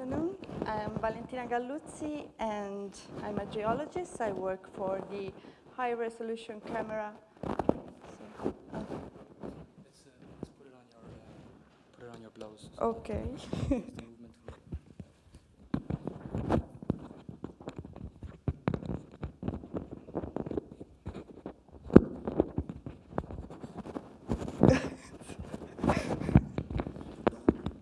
afternoon. I'm Valentina Galluzzi, and I'm a geologist. I work for the high resolution camera. So, uh, Let's, uh, let's put it on your uh, put it on your blouse. okay. the movement will-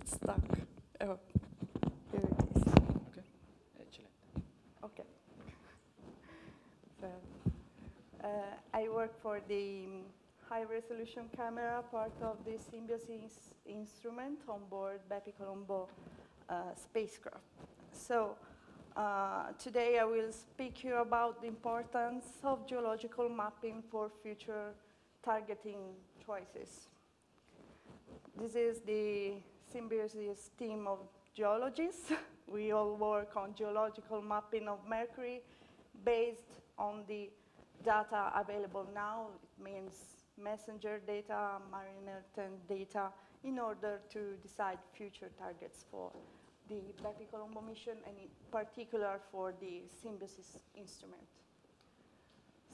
it's stuck. Oh, here it is. Okay. Excellent. Okay. So, uh, I work for the um, high resolution camera part of the SIMBIO-SYS instrument on board BepiColombo uh, spacecraft. So, uh, today I will speak here about the importance of geological mapping for future targeting choices. This is the SIMBIO-SYS team of geologists. we all work on geological mapping of Mercury based on the data available now. It means Messenger data, Mariner 10 data, in order to decide future targets for the BepiColombo mission and in particular for the SIMBIO-SYS instrument.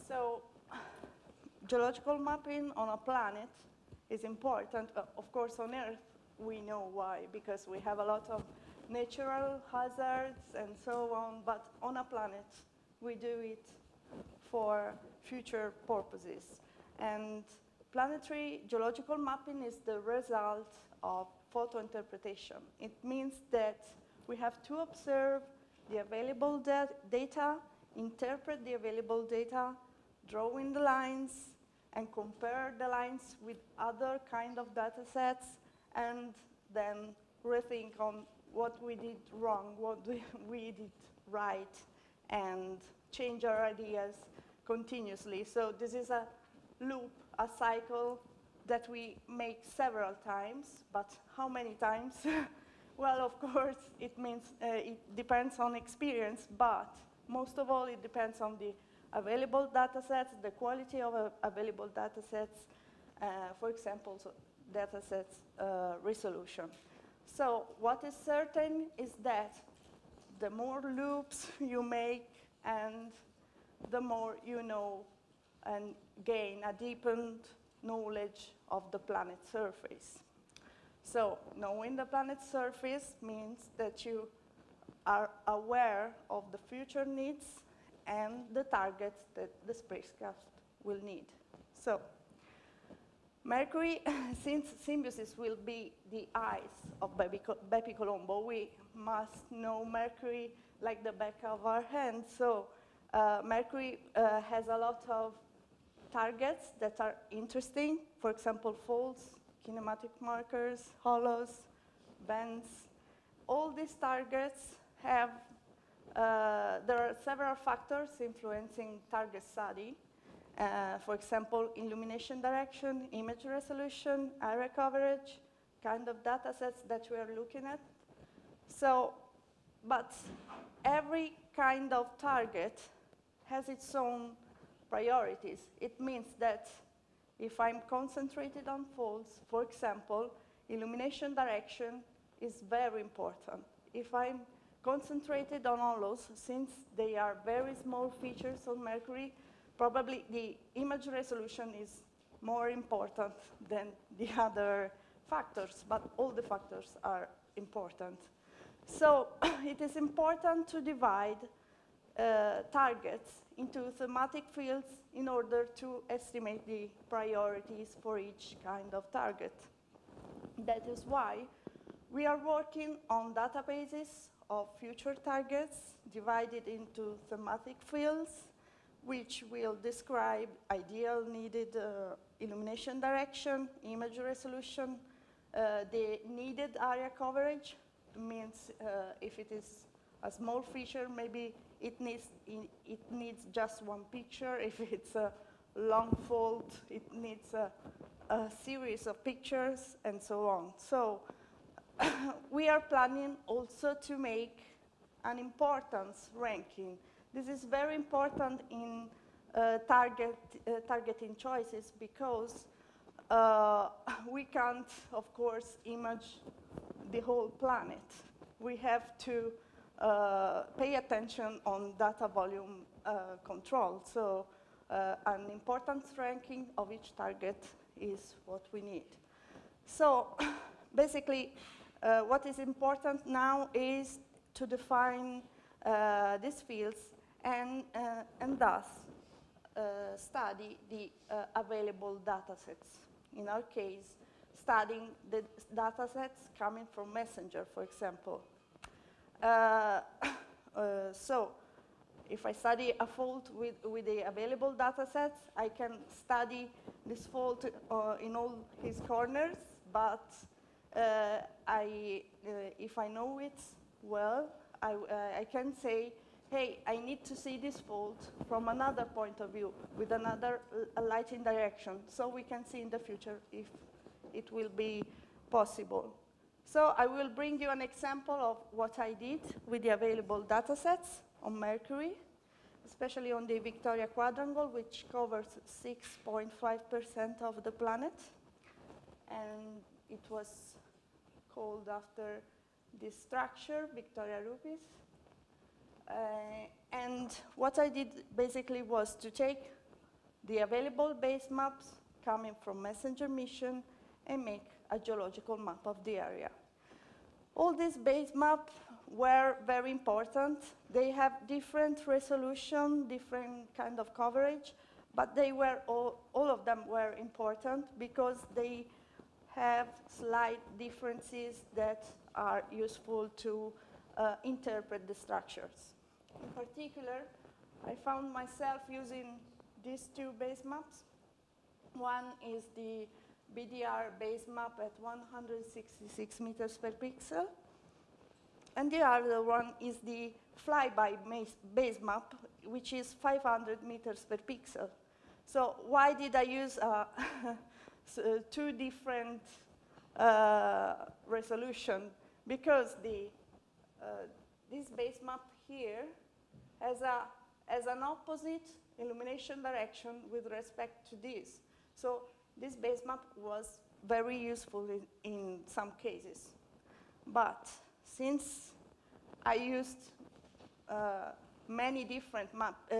So, geological mapping on a planet is important. Uh, of course, on Earth, we know why, because we have a lot of natural hazards and so on, but on a planet, we do it for future purposes. And planetary geological mapping is the result of photo interpretation. It means that we have to observe the available da- data, interpret the available data, draw in the lines, and compare the lines with other kind of data sets, and then rethink on what we did wrong, what we did right, and change our ideas continuously. So this is a loop, a cycle that we make several times, but how many times? well, of course, it means uh, it depends on experience, but most of all, it depends on the available data sets, the quality of uh, available data sets, uh, for example, so data sets uh, resolution. So what is certain is that the more loops you make and the more you know and gain a deepened knowledge of the planet's surface. So knowing the planet's surface means that you are aware of the future needs and the targets that the spacecraft will need. So Mercury, since SIMBIO-SYS will be the eyes of Bepi, Colombo, we must know Mercury like the back of our hand. So Mercury uh, has a lot of targets that are interesting. For example, folds, kinematic markers, hollows, bends. All these targets have, uh, there are several factors influencing target study. Uh, for example, illumination direction, image resolution, area coverage, kind of data sets that we are looking at. So, but every kind of target has its own priorities. It means that if I'm concentrated on folds, for example, illumination direction is very important. If I'm concentrated on hollows, since they are very small features on Mercury, probably the image resolution is more important than the other factors, but all the factors are important. So it is important to divide uh, targets into thematic fields in order to estimate the priorities for each kind of target. That is why we are working on databases of future targets divided into thematic fields, which will describe ideal needed uh, illumination direction, image resolution, uh, the needed area coverage, means uh, if it is a small feature, maybe it needs, it needs just one picture. If it's a long fold, it needs a, a series of pictures and so on. So we are planning also to make an importance ranking. This is very important in uh, target, uh, targeting choices because uh, we can't, of course, image the whole planet. we have to pay attention on data volume uh, control. So uh, an importance ranking of each target is what we need. So basically, uh, what is important now is to define uh, these fields and, uh, and thus uh, study the uh, available data sets. In our case, studying the data sets coming from Messenger, for example. Uh, uh, so if I study a fault with, with the available data sets, I can study this fault uh, in all his corners, but I, if I know it well, I, I can say, hey, I need to see this fault from another point of view, with another lighting direction, so we can see in the future if it will be possible. So I will bring you an example of what I did with the available data sets on Mercury, especially on the Victoria Quadrangle, which covers 6.5% of the planet. And it was called after this structure, Victoria Rupes. Uh, and what I did basically was to take the available base maps coming from Messenger mission and make a geological map of the area. All these base maps were very important. They have different resolution, different kind of coverage, but they were all, all of them were important because they have slight differences that are useful to uh, interpret the structures. In particular, I found myself using these two base maps. One is the BDR base map at 166 meters per pixel. And the other one is the flyby base map, which is 500 meters per pixel. So why did I use uh, two different uh, resolution? Because the, uh, this base map here has, a, has an opposite illumination direction with respect to this. So this base map was very useful in, in some cases. But since I used uh, many different map, uh,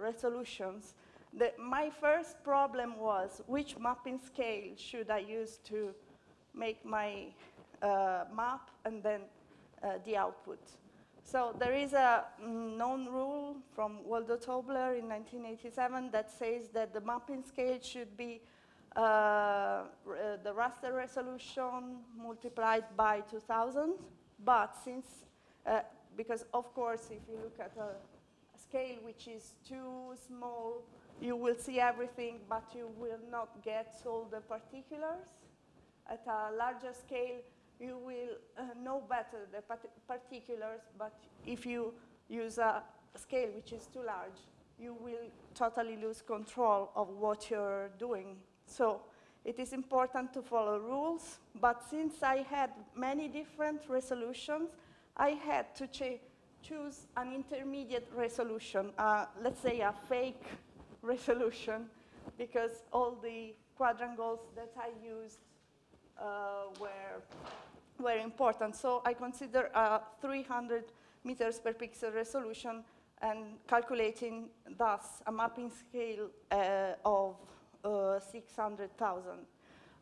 resolutions, the, my first problem was which mapping scale should I use to make my uh, map and then uh, the output. So there is a known rule from Waldo Tobler in 1987 that says that the mapping scale should be the raster resolution multiplied by 2000. But since, uh, because of course, if you look at a, scale which is too small, you will see everything, but you will not get all the particulars. At a larger scale, you will uh, know better the particulars, but if you use a, scale which is too large, you will totally lose control of what you're doing. So it is important to follow rules, but since I had many different resolutions, I had to choose an intermediate resolution, uh, let's say a fake resolution, because all the quadrangles that I used uh, were, were important. So I consider a 300 meters per pixel resolution and calculating thus a mapping scale uh, of uh, 600,000.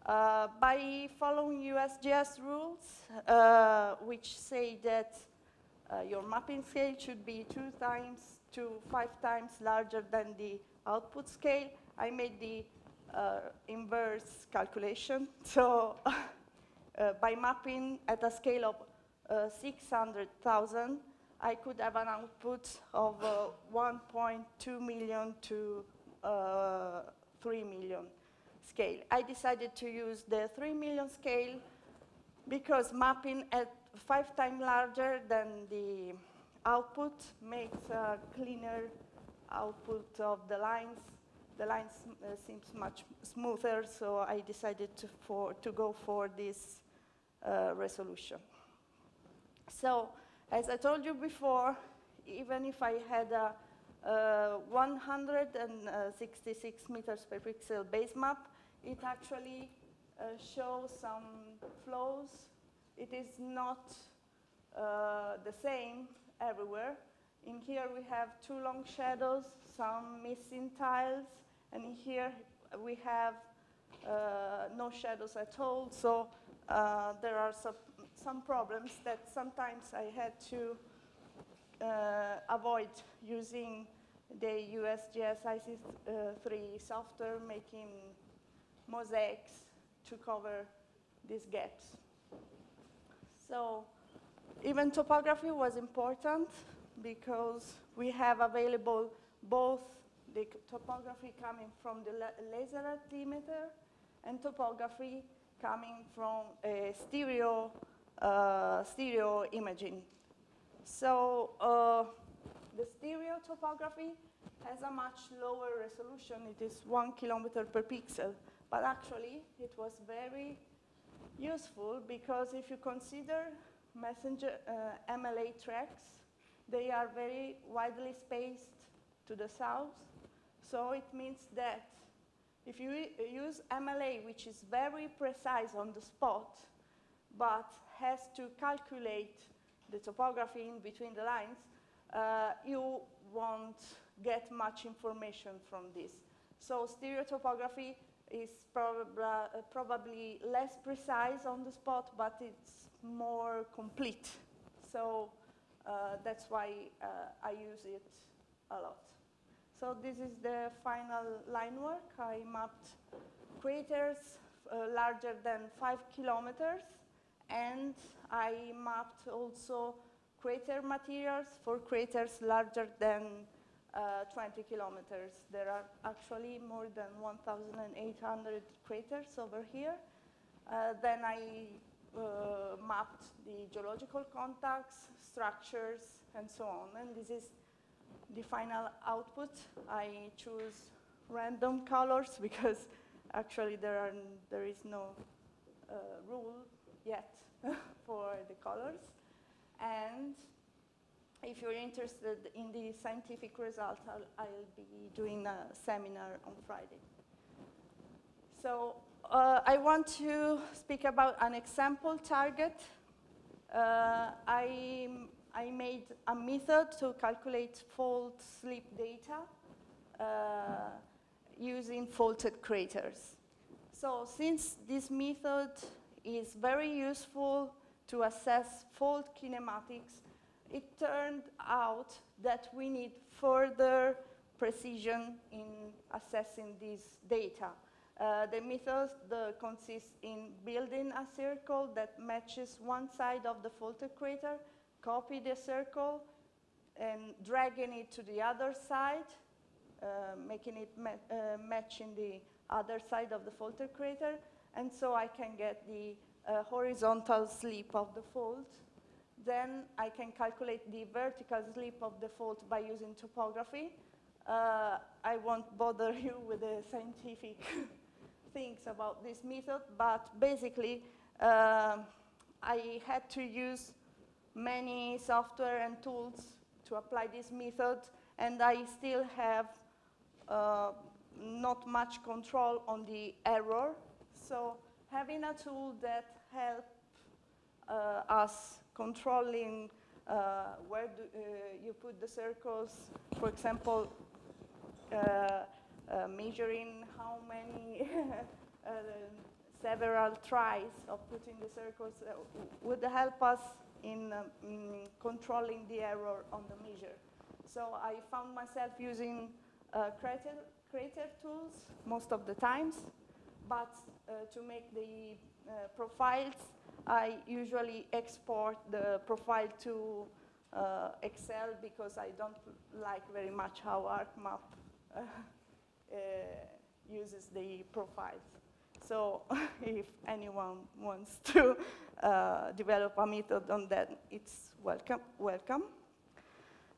Uh, by following USGS rules, uh, which say that uh, your mapping scale should be two times to five times larger than the output scale, I made the uh, inverse calculation. So uh, by mapping at a scale of 600,000, I could have an output of 1.2 million to 3 million scale. I decided to use the 3 million scale because mapping at five times larger than the output makes a cleaner output of the lines. The lines uh, seems much smoother, so I decided to, for, to go for this uh, resolution. So, as I told you before, even if I had a uh, 166 meters per pixel base map. It actually uh, shows some flows. It is not uh, the same everywhere. In here we have two long shadows, some missing tiles, and in here we have uh, no shadows at all. So uh, there are some, some problems that sometimes I had to uh, avoid using the USGS ISIS3 software, making mosaics to cover these gaps. So even topography was important because we have available both the topography coming from the laser altimeter and topography coming from a stereo, uh, stereo imaging. So uh, the stereo topography has a much lower resolution. It is one kilometer per pixel. But actually, it was very useful because if you consider Messenger uh, MLA tracks, they are very widely spaced to the south. So it means that if you use MLA, which is very precise on the spot, but has to calculate the topography in between the lines, you won't get much information from this. So stereotopography is prob uh, probably less precise on the spot, but it's more complete. So uh, that's why uh, I use it a lot. So this is the final line work. I mapped craters uh, larger than five kilometers, and I mapped also crater materials for craters larger than uh, 20 kilometers. There are actually more than 1,800 craters over here. Uh, then I uh, mapped the geological contacts, structures, and so on. And this is the final output. I choose random colors because actually there, are, there is no uh, rule yet for the colors. And if you're interested in the scientific results, I'll, I'll be doing a seminar on Friday. So uh, I want to speak about an example target. Uh, I, I made a method to calculate fault slip data uh, using faulted craters. So since this method is very useful to assess fault kinematics, it turned out that we need further precision in assessing this data. Uh, the method consists in building a circle that matches one side of the fault crater, copy the circle, and dragging it to the other side, uh, making it ma uh, match in the other side of the fault crater, and so I can get the uh, horizontal slip of the fault. Then I can calculate the vertical slip of the fault by using topography. Uh, I won't bother you with the scientific things about this method, but basically uh, I had to use many software and tools to apply this method, and I still have uh, not much control on the error. So having a tool that helps uh, us controlling uh, where do, uh, you put the circles, for example, uh, uh, measuring how many uh, several tries of putting the circles uh, would help us in, um, in, controlling the error on the measure. So I found myself using crater tools most of the times, but to make the profiles, I usually export the profile to uh, Excel because I don't like very much how ArcMap uh, uh, uses the profiles. So if anyone wants to uh, develop a method on that, it's welcome. welcome.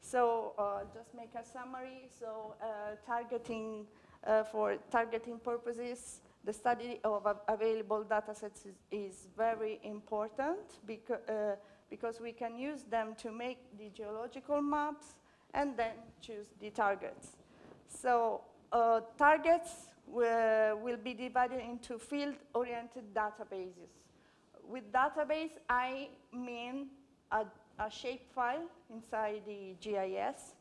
So uh, just make a summary. So uh, targeting, uh, for targeting purposes, the study of available data sets is, is very important beca uh, because we can use them to make the geological maps and then choose the targets. So uh, targets will be divided into field-oriented databases. With database, I mean a a shapefile inside the GIS,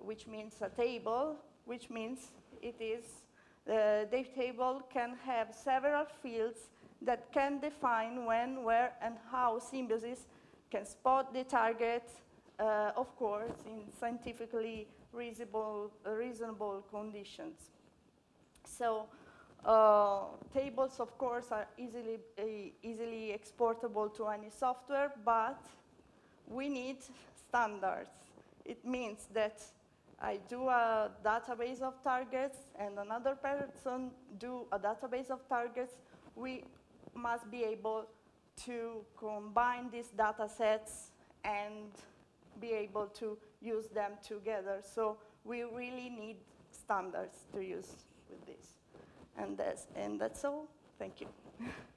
which means a table, which means it is, uh, the table can have several fields that can define when, where, and how SIMBIO-SYS can spot the target, uh, of course, in scientifically reasonable, reasonable conditions. So uh, tables, of course, are easily, uh, easily exportable to any software, but we need standards. It means that I do a database of targets and another person do a database of targets. We must be able to combine these data sets and be able to use them together. So we really need standards to use with this. And that's, and that's all. Thank you.